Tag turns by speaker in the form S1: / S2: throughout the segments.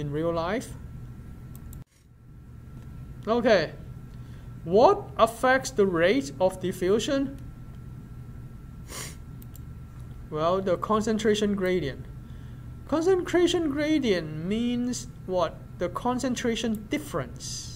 S1: in real life. Okay, what affects the rate of diffusion? Well, the concentration gradient. Concentration gradient means what? The concentration difference.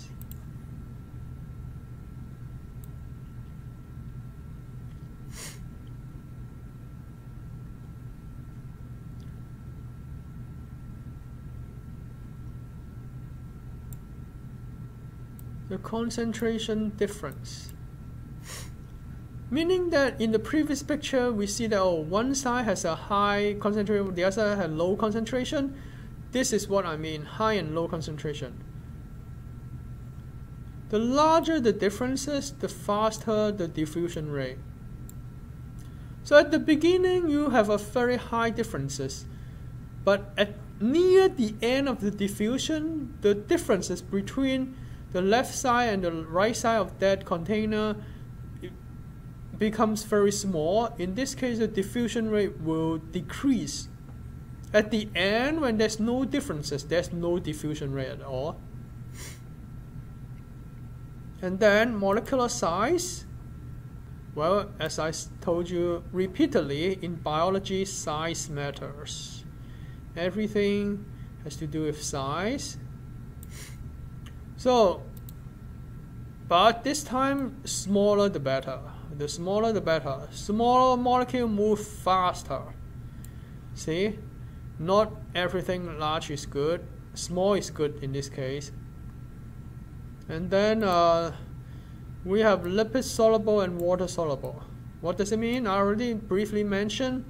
S1: The concentration difference. Meaning that in the previous picture, we see that oh, one side has a high concentration, the other side has low concentration. This is what I mean, high and low concentration. The larger the differences, the faster the diffusion rate. So at the beginning, you have a very high differences, but at near the end of the diffusion, the differences between the left side and the right side of that container becomes very small, in this case the diffusion rate will decrease. At the end, when there's no differences, there's no diffusion rate at all. And then molecular size, well, as I told you repeatedly, in biology, size matters. Everything has to do with size. So, but this time, smaller the better. The smaller the better. Smaller molecule move faster. See? Not everything large is good. Small is good in this case. And then uh, we have lipid soluble and water soluble. What does it mean? I already briefly mentioned.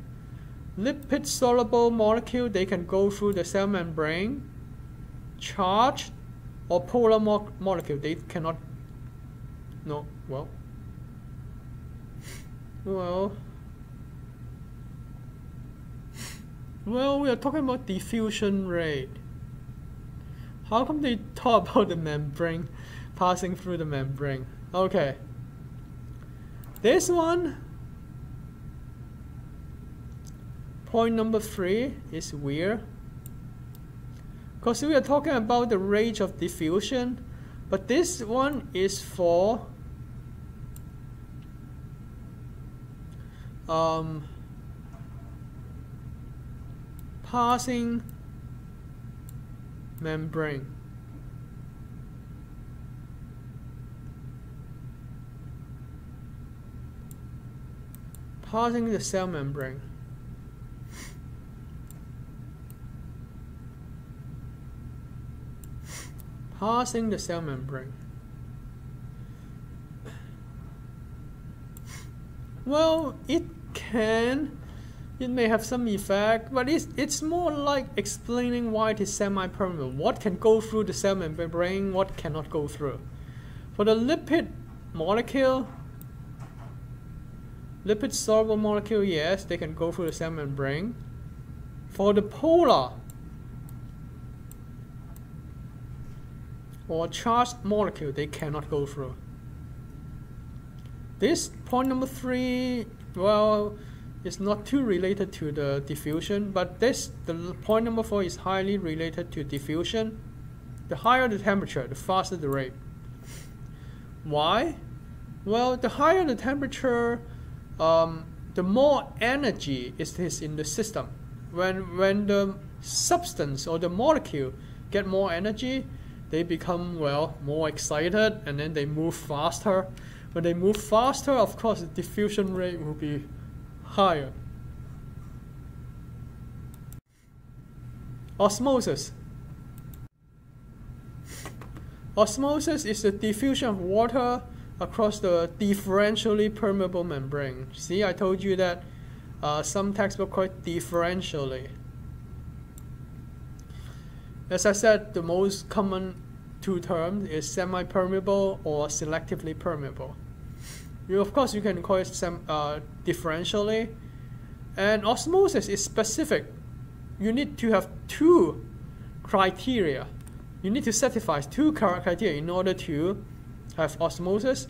S1: Lipid soluble molecule, they can go through the cell membrane. Charged or polar mo molecule, they cannot. No, well, well, well, we are talking about diffusion rate. How come they talk about the membrane passing through the membrane? Okay. This one, point number three is weird. Because we are talking about the rate of diffusion, but this one is for um, passing membrane. Passing the cell membrane. Passing the cell membrane. Well, it can. It may have some effect, but it's, it's more like explaining why it is semi-permeable. What can go through the cell membrane, what cannot go through. For the lipid molecule, lipid soluble molecule, yes, they can go through the cell membrane. For the polar or charged molecule, they cannot go through. This point number three, well, it's not too related to the diffusion, but this, the point number four is highly related to diffusion. The higher the temperature, the faster the rate. Why? Well, the higher the temperature, um, the more energy is in the system. When, when the substance or the molecule get more energy, they become, well, more excited and then they move faster when they move faster, of course, the diffusion rate will be higher. Osmosis. Osmosis is the diffusion of water across the differentially permeable membrane. See, I told you that uh, some textbooks call it differentially. As I said, the most common two terms is semi-permeable or selectively permeable. You, of course, you can call it some, uh, differentially. And osmosis is specific. You need to have two criteria. You need to satisfy two criteria in order to have osmosis.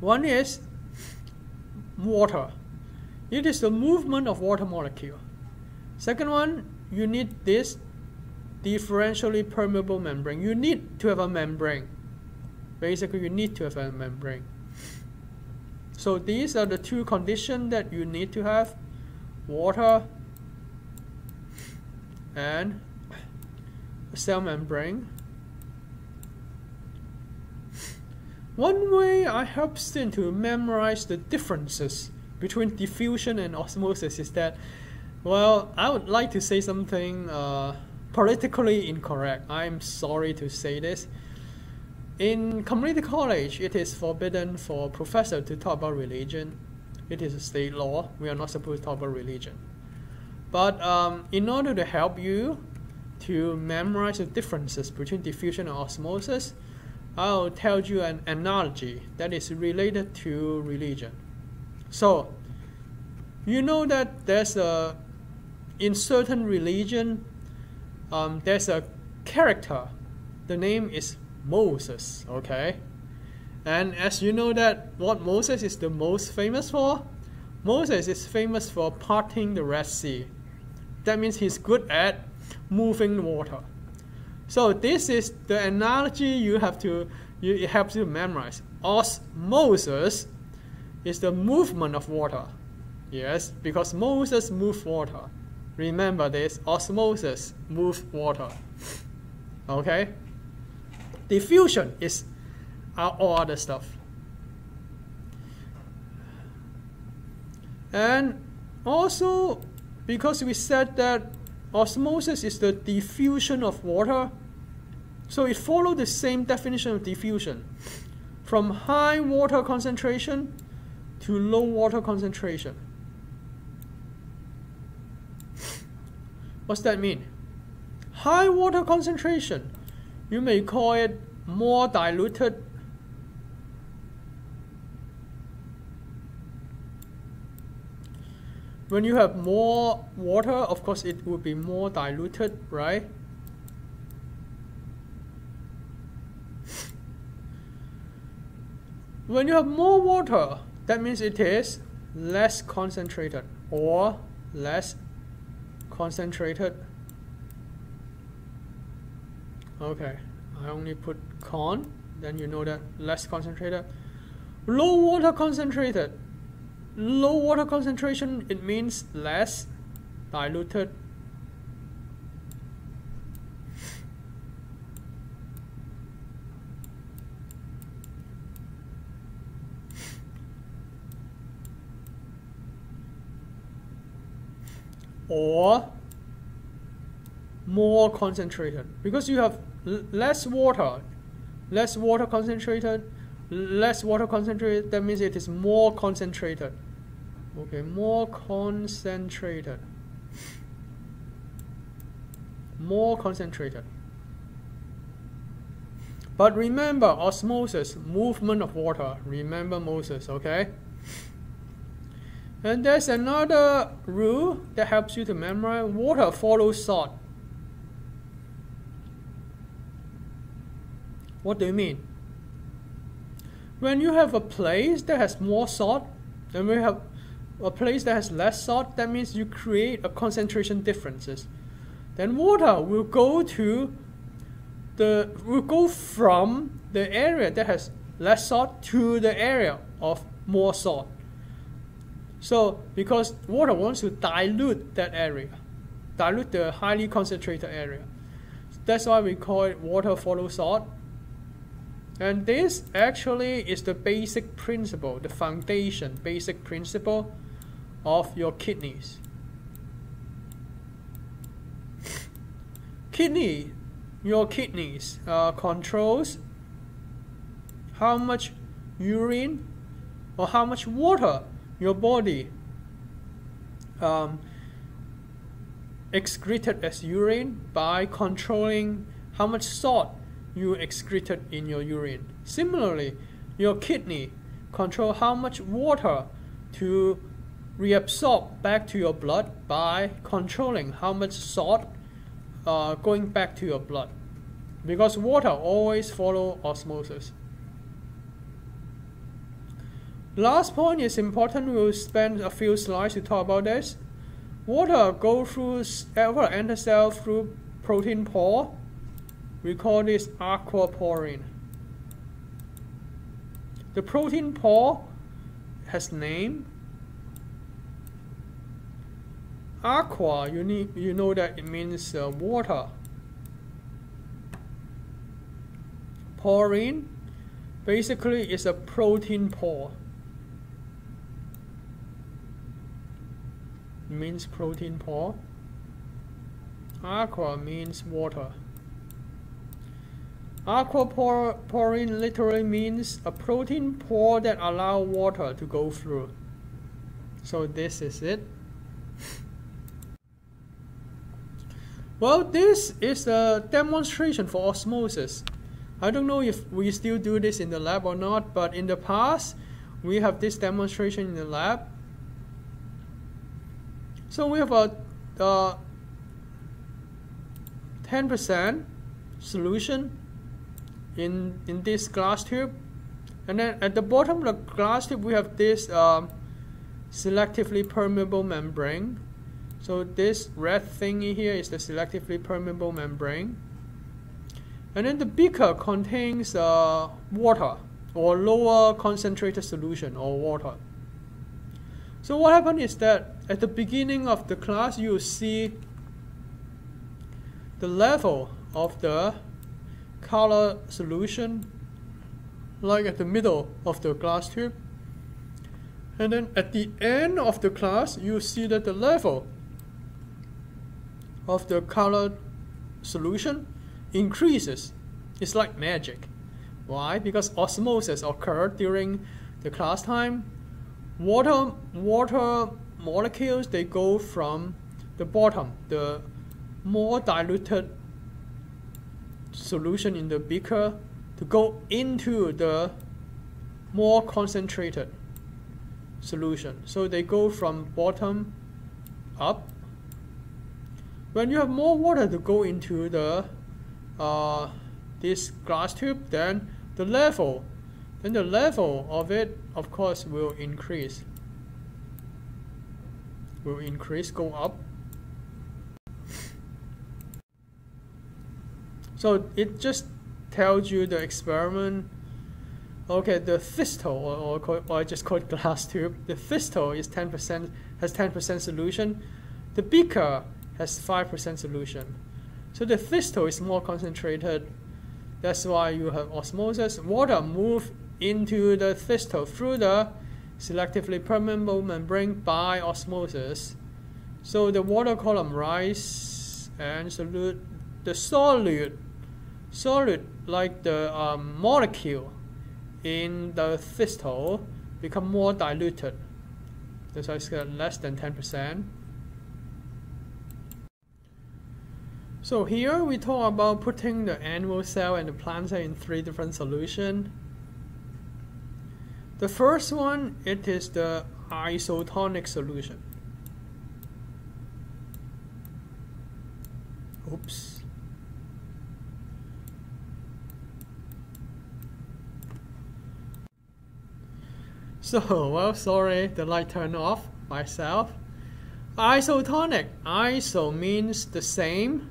S1: One is water. It is the movement of water molecule. Second one, you need this differentially permeable membrane. You need to have a membrane. Basically, you need to have a membrane. So these are the two conditions that you need to have. Water and cell membrane. One way I help students to memorize the differences between diffusion and osmosis is that, well, I would like to say something uh, politically incorrect. I'm sorry to say this. In community college, it is forbidden for professor to talk about religion. It is a state law. We are not supposed to talk about religion. But um, in order to help you to memorize the differences between diffusion and osmosis, I'll tell you an analogy that is related to religion. So, you know that there's a, in certain religion, um, there's a character. The name is Moses, okay? And as you know that what Moses is the most famous for, Moses is famous for parting the Red Sea. That means he's good at moving water. So this is the analogy you have to you have to memorize. Osmosis is the movement of water. Yes, because Moses moved water. Remember this, osmosis moves water. Okay? Diffusion is all other stuff. And also, because we said that osmosis is the diffusion of water, so it follows the same definition of diffusion. From high water concentration to low water concentration. What's that mean? High water concentration, you may call it more diluted when you have more water, of course it will be more diluted, right? When you have more water, that means it is less concentrated or less concentrated. Okay, I only put con, then you know that less concentrated. Low water concentrated. Low water concentration, it means less diluted or more concentrated. Because you have less water less water concentrated less water concentrated that means it is more concentrated. Okay more concentrated. More concentrated. But remember osmosis movement of water. Remember Moses okay and there's another rule that helps you to memorize water follows salt. What do you mean? When you have a place that has more salt, and we have a place that has less salt, that means you create a concentration differences. Then water will go to the will go from the area that has less salt to the area of more salt. So because water wants to dilute that area, dilute the highly concentrated area. That's why we call it water follow salt. And this actually is the basic principle, the foundation, basic principle of your kidneys. Kidney, your kidneys uh, controls how much urine or how much water your body um, excreted as urine by controlling how much salt you excreted in your urine. Similarly, your kidney control how much water to reabsorb back to your blood by controlling how much salt uh, going back to your blood. Because water always follow osmosis. Last point is important. We'll spend a few slides to talk about this. water go through water enter cell through protein pore. We call this aquaporin. The protein pore has name. Aqua, you need you know that it means uh, water. Porin basically is a protein pore. Means protein pore. Aqua means water. Aquaporin literally means a protein pore that allow water to go through. So this is it. Well, this is a demonstration for osmosis. I don't know if we still do this in the lab or not, but in the past, we have this demonstration in the lab. So we have a 10% solution in, in this glass tube. And then at the bottom of the glass tube, we have this um, selectively permeable membrane. So this red thingy here is the selectively permeable membrane. And then the beaker contains uh, water or lower concentrated solution or water. So what happened is that at the beginning of the class, you see the level of the color solution like at the middle of the glass tube. And then at the end of the class, you see that the level of the color solution increases. It's like magic. Why? Because osmosis occurred during the class time. Water, water molecules, they go from the bottom, the more diluted solution in the beaker to go into the more concentrated solution. So they go from bottom up. When you have more water to go into the uh, this glass tube, then the level, then the level of it, of course, will increase. Will increase, go up. So it just tells you the experiment. Okay, the thistle, or, or, or I just call it glass tube. The thistle is 10% has 10% solution. The beaker has 5% solution. So the thistle is more concentrated. That's why you have osmosis. Water move into the thistle through the selectively permeable membrane by osmosis. So the water column rise and solute the solute solid like the um, molecule in the thistle become more diluted. Why it's less than 10%. So here we talk about putting the animal cell and the plant cell in three different solutions. The first one, it is the isotonic solution. Oops. So, well, sorry, the light turned off myself. Isotonic. Iso means the same.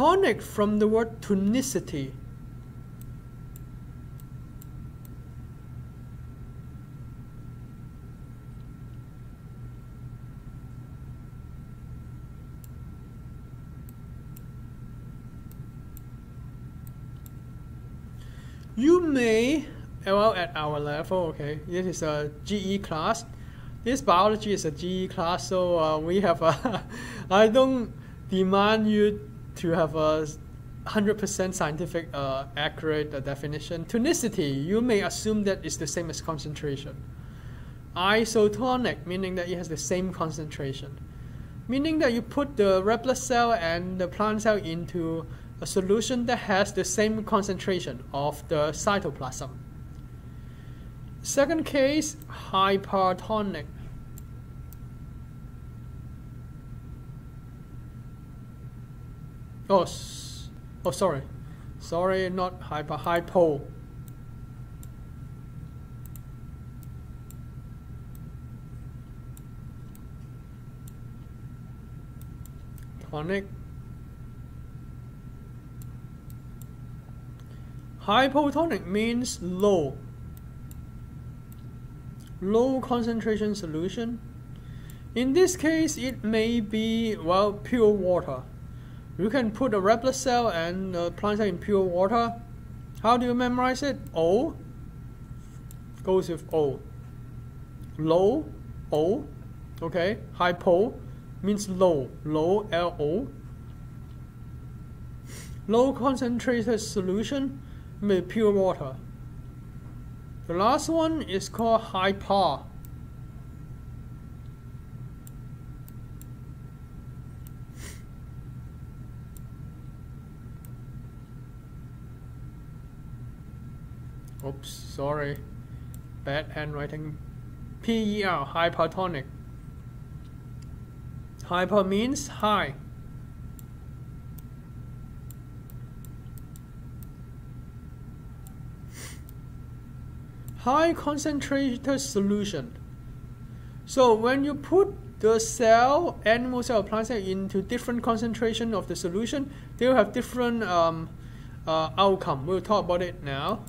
S1: Tonic from the word tonicity. You may, well, at our level, okay, this is a GE class. This biology is a GE class, so uh, we have a, I don't demand you to have a 100% scientific uh, accurate uh, definition. Tonicity, you may assume that it's the same as concentration. Isotonic, meaning that it has the same concentration. Meaning that you put the red blood cell and the plant cell into a solution that has the same concentration of the cytoplasm. Second case, hypertonic. Oh, oh, sorry. Sorry, not hyper, hypotonic. Hypotonic means low. Low concentration solution. In this case, it may be, well, pure water. You can put a red blood cell and a plant cell in pure water. How do you memorize it? O goes with O. Low, O. Okay, hypo means low, low, L O. Low concentrated solution with pure water. The last one is called hyper. Oops, sorry. Bad handwriting. PER, hypertonic. Hyper means high. High concentrated solution. So when you put the cell, animal cell, plant cell into different concentration of the solution, they will have different um, uh, outcome. We'll talk about it now.